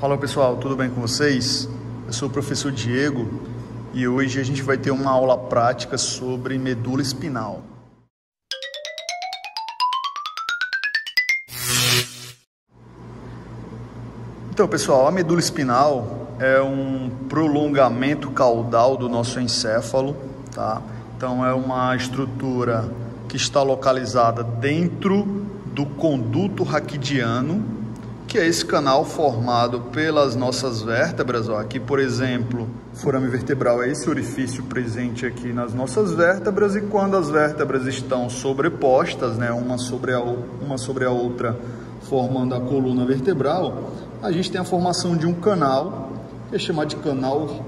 Fala pessoal, tudo bem com vocês? Eu sou o professor Diego e hoje a gente vai ter uma aula prática sobre medula espinal. Então pessoal, a medula espinal é um prolongamento caudal do nosso encéfalo, tá? Então é uma estrutura que está localizada dentro do conduto raquidiano que é esse canal formado pelas nossas vértebras. Ó. Aqui, por exemplo, o forame vertebral é esse orifício presente aqui nas nossas vértebras e quando as vértebras estão sobrepostas, né, uma, sobre a, uma sobre a outra, formando a coluna vertebral, a gente tem a formação de um canal, que é chamado de canal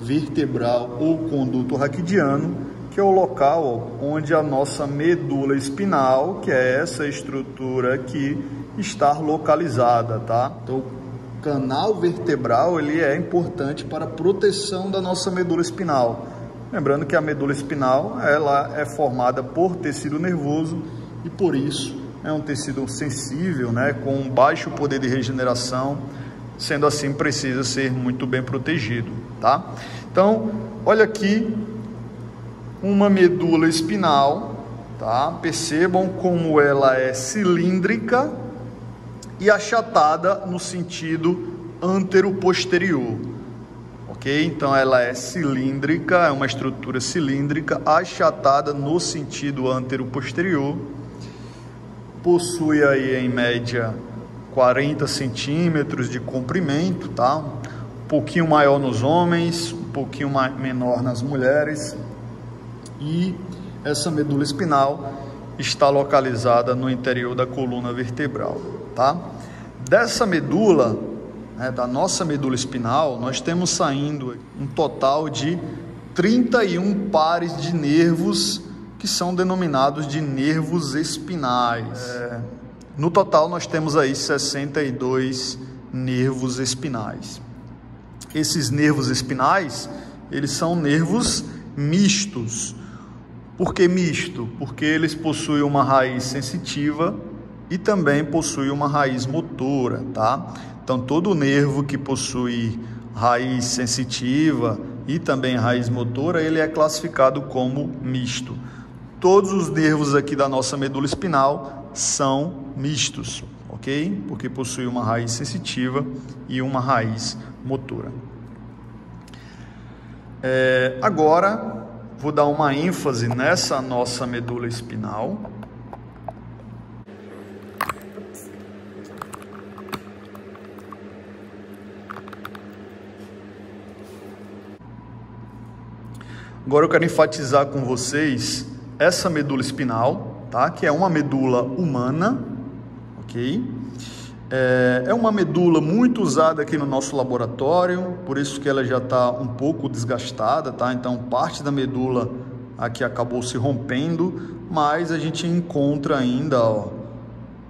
vertebral ou conduto raquidiano, que é o local onde a nossa medula espinal, que é essa estrutura aqui, estar localizada, tá? Então, canal vertebral ele é importante para a proteção da nossa medula espinal. Lembrando que a medula espinal ela é formada por tecido nervoso e por isso é um tecido sensível, né, com baixo poder de regeneração, sendo assim precisa ser muito bem protegido, tá? Então, olha aqui uma medula espinal, tá? Percebam como ela é cilíndrica e achatada no sentido antero-posterior. Ok? Então ela é cilíndrica, é uma estrutura cilíndrica achatada no sentido antero-posterior. Possui aí em média 40 centímetros de comprimento, tá? Um pouquinho maior nos homens, um pouquinho menor nas mulheres. E essa medula espinal está localizada no interior da coluna vertebral tá? Dessa medula, né, da nossa medula espinal, nós temos saindo um total de 31 pares de nervos que são denominados de nervos espinais. É, no total, nós temos aí 62 nervos espinais. Esses nervos espinais, eles são nervos mistos. Por que misto? Porque eles possuem uma raiz sensitiva e também possui uma raiz motora, tá? Então todo nervo que possui raiz sensitiva e também raiz motora, ele é classificado como misto. Todos os nervos aqui da nossa medula espinal são mistos, ok? Porque possui uma raiz sensitiva e uma raiz motora. É, agora vou dar uma ênfase nessa nossa medula espinal. Agora eu quero enfatizar com vocês essa medula espinal, tá? Que é uma medula humana, ok? É, é uma medula muito usada aqui no nosso laboratório, por isso que ela já está um pouco desgastada, tá? Então parte da medula aqui acabou se rompendo, mas a gente encontra ainda ó,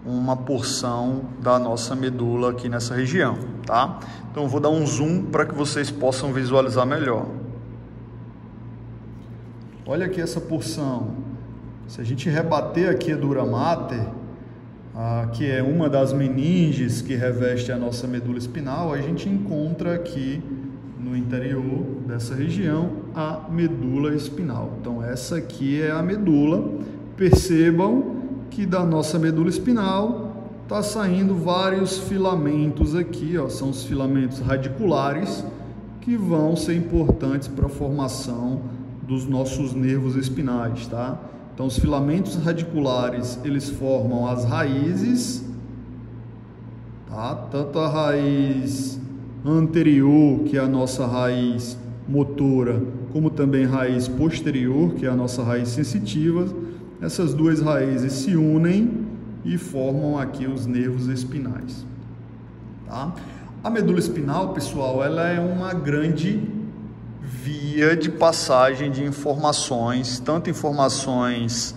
uma porção da nossa medula aqui nessa região, tá? Então eu vou dar um zoom para que vocês possam visualizar melhor. Olha aqui essa porção. Se a gente rebater aqui a dura mater, ah, que é uma das meninges que reveste a nossa medula espinal, a gente encontra aqui no interior dessa região a medula espinal. Então essa aqui é a medula. Percebam que da nossa medula espinal está saindo vários filamentos aqui, ó, são os filamentos radiculares que vão ser importantes para a formação dos nossos nervos espinais, tá? Então, os filamentos radiculares, eles formam as raízes, tá? Tanto a raiz anterior, que é a nossa raiz motora, como também raiz posterior, que é a nossa raiz sensitiva. Essas duas raízes se unem e formam aqui os nervos espinais, tá? A medula espinal, pessoal, ela é uma grande via de passagem de informações, tanto informações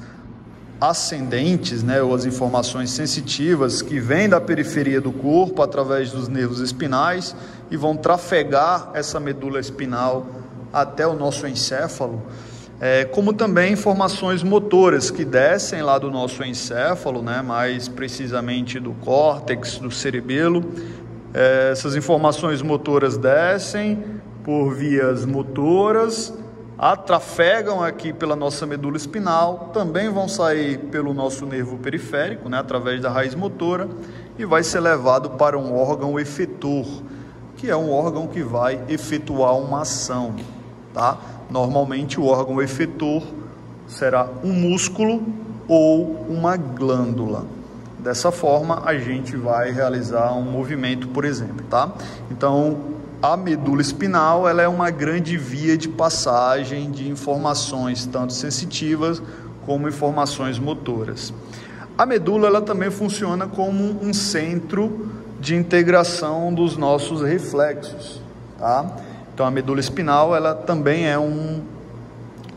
ascendentes, né, ou as informações sensitivas que vêm da periferia do corpo através dos nervos espinais e vão trafegar essa medula espinal até o nosso encéfalo, é, como também informações motoras que descem lá do nosso encéfalo, né, mais precisamente do córtex, do cerebelo, É, essas informações motoras descem por vias motoras, atrafegam aqui pela nossa medula espinal, também vão sair pelo nosso nervo periférico, né, através da raiz motora, e vai ser levado para um órgão efetor, que é um órgão que vai efetuar uma ação, tá? Normalmente o órgão efetor será um músculo ou uma glândula. Dessa forma, a gente vai realizar um movimento, por exemplo, tá? Então, a medula espinal ela é uma grande via de passagem de informações tanto sensitivas como informações motoras. A medula ela também funciona como um centro de integração dos nossos reflexos, tá? Então a medula espinal ela também é um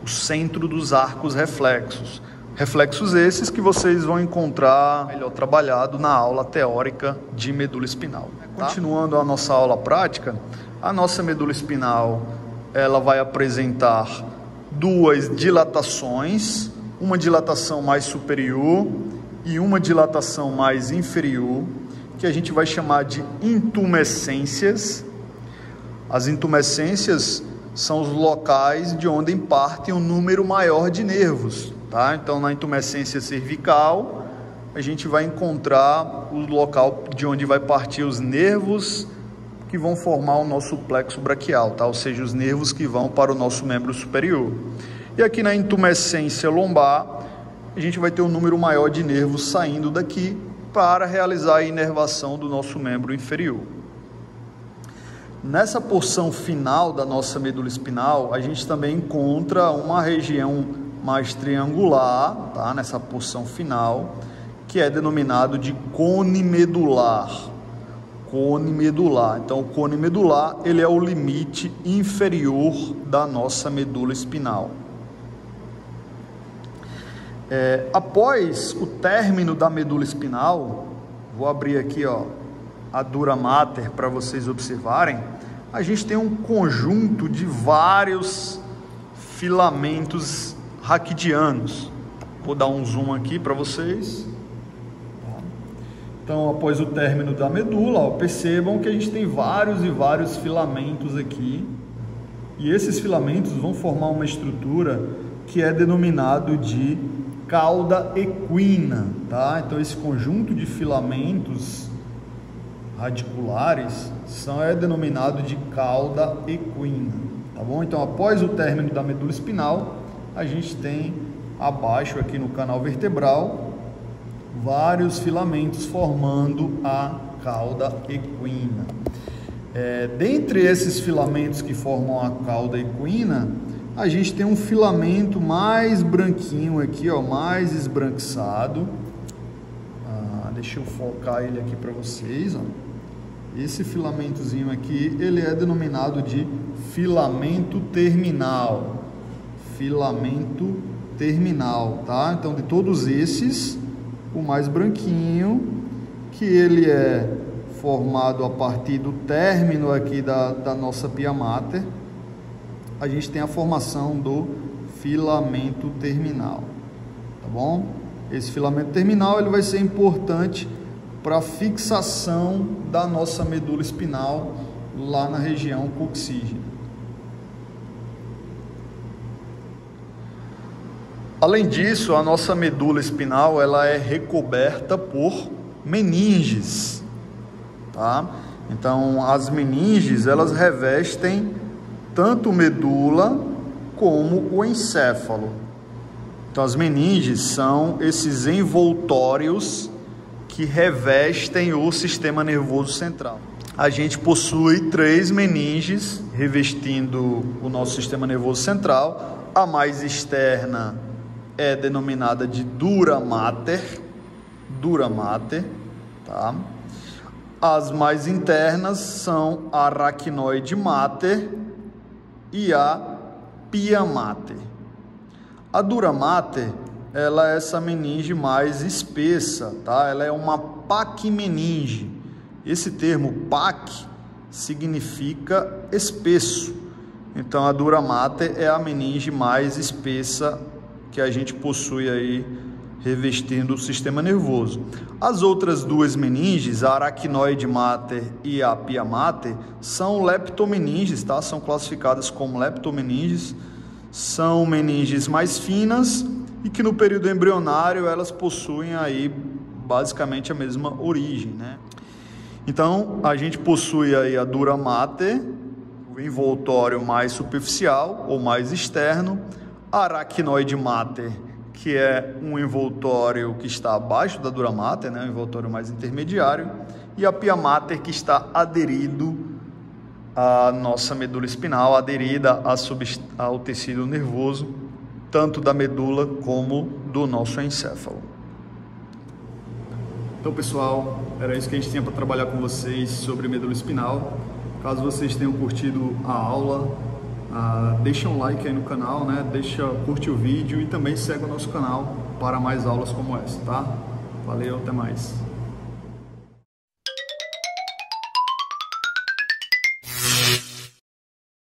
o centro dos arcos reflexos. Reflexos esses que vocês vão encontrar melhor trabalhado na aula teórica de medula espinal. Tá? Continuando a nossa aula prática, a nossa medula espinal ela vai apresentar duas dilatações, uma dilatação mais superior e uma dilatação mais inferior, que a gente vai chamar de intumescências. As intumescências são os locais de onde partem um número maior de nervos, tá? Então, na intumescência cervical, a gente vai encontrar o local de onde vai partir os nervos que vão formar o nosso plexo braquial, tá? Ou seja, os nervos que vão para o nosso membro superior. E aqui na intumescência lombar, a gente vai ter um número maior de nervos saindo daqui para realizar a inervação do nosso membro inferior. Nessa porção final da nossa medula espinal, a gente também encontra uma região mais triangular, tá? Nessa porção final, que é denominado de cone medular. Cone medular. Então, o cone medular ele é o limite inferior da nossa medula espinal. É, após o término da medula espinal, vou abrir aqui ó, a dura mater para vocês observarem, a gente tem um conjunto de vários filamentos raquidianos. Vou dar um zoom aqui para vocês. Então, após o término da medula, ó, percebam que a gente tem vários e vários filamentos aqui. E esses filamentos vão formar uma estrutura que é denominado de cauda equina, tá? Então esse conjunto de filamentos radiculares são é denominado de cauda equina, tá bom? Então após o término da medula espinal, a gente tem abaixo aqui no canal vertebral vários filamentos formando a cauda equina. É, dentre esses filamentos que formam a cauda equina, a gente tem um filamento mais branquinho aqui, ó, mais esbranquiçado. Ah, deixa eu focar ele aqui para vocês, ó. Esse filamentozinho aqui, ele é denominado de filamento terminal. Filamento terminal, tá? Então, de todos esses, o mais branquinho, que ele é formado a partir do término aqui da, da nossa pia mater, a gente tem a formação do filamento terminal, tá bom? Esse filamento terminal ele vai ser importante para fixação da nossa medula espinal lá na região coxígena. Além disso, a nossa medula espinal ela é recoberta por meninges, tá? Então, as meninges elas revestem tanto medula como o encéfalo. Então, as meninges são esses envoltórios que revestem o sistema nervoso central. A gente possui três meninges revestindo o nosso sistema nervoso central. A mais externa é denominada de dura mater, dura mater, tá? As mais internas são a aracnoide mater e a pia mater. A dura mater, ela é essa meninge mais espessa, tá? Ela é uma paquimeninge. Esse termo pac significa espesso. Então a dura mater é a meninge mais espessa que a gente possui aí revestindo o sistema nervoso. As outras duas meninges, a aracnoide mater e a pia mater, são leptomeninges, tá? São classificadas como leptomeninges. São meninges mais finas e que no período embrionário elas possuem aí basicamente a mesma origem, né? Então, a gente possui aí a dura mater, o envoltório mais superficial ou mais externo, aracnoide mater, que é um envoltório que está abaixo da dura mater, né, um envoltório mais intermediário, e a pia mater que está aderido à nossa medula espinal, aderida ao tecido nervoso, tanto da medula como do nosso encéfalo. Então, pessoal, era isso que a gente tinha para trabalhar com vocês sobre medula espinal. Caso vocês tenham curtido a aula, uh, deixa um like aí no canal, né? Deixa, curte o vídeo e também segue o nosso canal para mais aulas como essa, tá? Valeu, até mais.